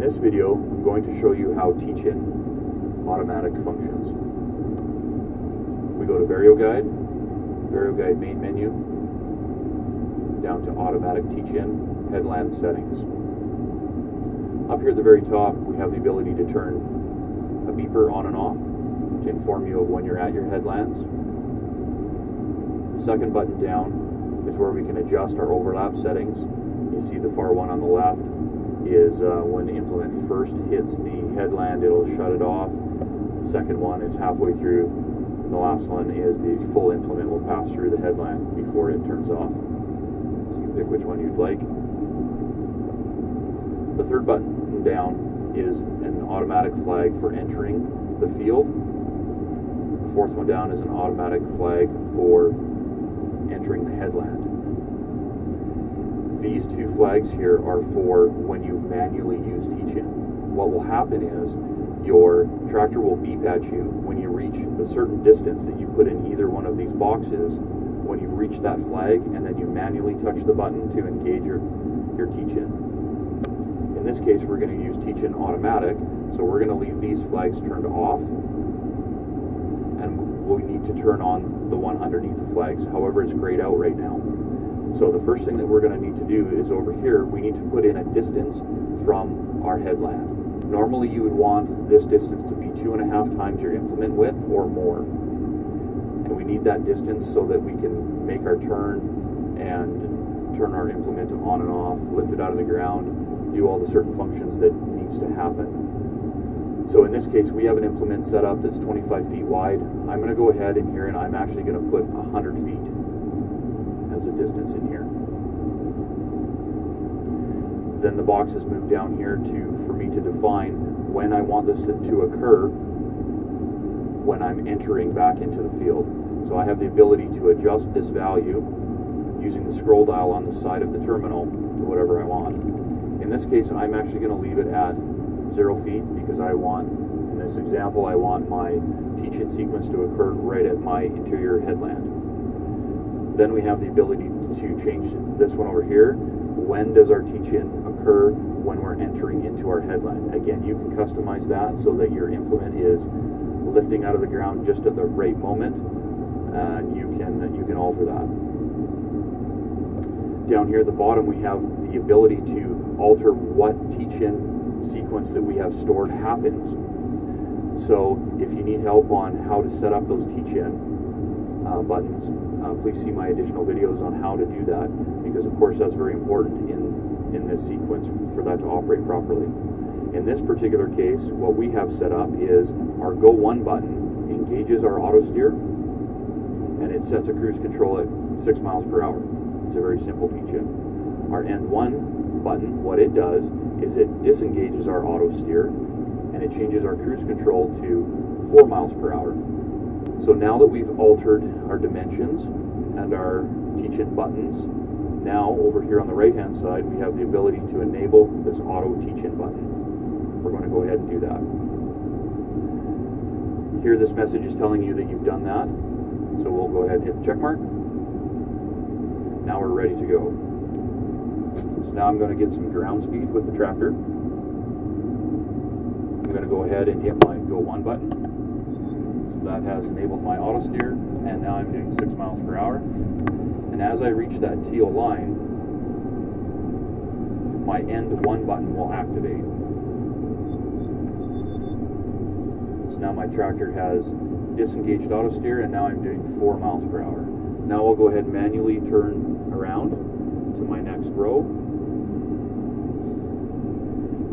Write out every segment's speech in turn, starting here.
this video, I'm going to show you how Teach-In automatic functions. We go to Vario Guide, Vario Guide main menu, down to Automatic Teach-In, Headland Settings. Up here at the very top, we have the ability to turn a beeper on and off to inform you of when you're at your headlands. The second button down is where we can adjust our overlap settings. You see the far one on the left is uh, when the implement first hits the headland, it'll shut it off. The second one is halfway through. The last one is the full implement will pass through the headland before it turns off. So you pick which one you'd like. The third button down is an automatic flag for entering the field. The fourth one down is an automatic flag for entering the headland these two flags here are for when you manually use Teach-In. What will happen is your tractor will beep at you when you reach the certain distance that you put in either one of these boxes when you've reached that flag and then you manually touch the button to engage your, your Teach-In. In this case, we're going to use Teach-In automatic, so we're going to leave these flags turned off and we need to turn on the one underneath the flags. However, it's grayed out right now. So the first thing that we're going to need to do is over here, we need to put in a distance from our headland. Normally you would want this distance to be two and a half times your implement width or more. And we need that distance so that we can make our turn and turn our implement on and off, lift it out of the ground, do all the certain functions that needs to happen. So in this case, we have an implement set up that's 25 feet wide. I'm going to go ahead in here and I'm actually going to put 100 feet as a distance in here. Then the boxes moved down here to for me to define when I want this to, to occur when I'm entering back into the field. So I have the ability to adjust this value using the scroll dial on the side of the terminal to whatever I want. In this case, I'm actually going to leave it at zero feet because I want, in this example, I want my Teach-In sequence to occur right at my interior headland. Then we have the ability to change this one over here. When does our Teach-In occur when we're entering into our headland? Again, you can customize that so that your implement is lifting out of the ground just at the right moment. And you can you can alter that. Down here at the bottom, we have the ability to alter what Teach-In sequence that we have stored happens. So if you need help on how to set up those Teach-In uh, buttons, uh, please see my additional videos on how to do that because of course that's very important in, in this sequence for that to operate properly. In this particular case, what we have set up is our Go 1 button engages our auto steer and it sets a cruise control at 6 miles per hour. It's a very simple teach-in. Our End 1 button, what it does is it disengages our auto steer and it changes our cruise control to 4 miles per hour. So now that we've altered our dimensions and our Teach-In buttons, now over here on the right hand side we have the ability to enable this auto Teach-In button. We're going to go ahead and do that. Here this message is telling you that you've done that, so we'll go ahead and hit the check mark. Now we're ready to go. So now I'm going to get some ground speed with the tractor. I'm going to go ahead and hit my Go 1 button that has enabled my auto steer and now I'm doing 6 miles per hour. And as I reach that teal line my end 1 button will activate. So now my tractor has disengaged auto steer and now I'm doing 4 miles per hour. Now I'll go ahead and manually turn around to my next row.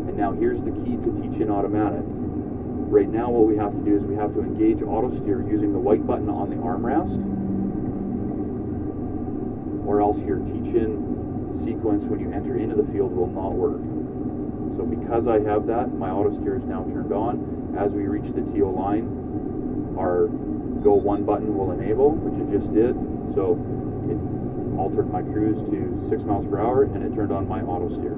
And now here's the key to Teach-In automatic Right now what we have to do is we have to engage auto steer using the white button on the armrest or else your Teach-In sequence when you enter into the field will not work. So because I have that, my auto steer is now turned on. As we reach the TO line, our go one button will enable, which it just did. So it altered my cruise to six miles per hour and it turned on my auto steer.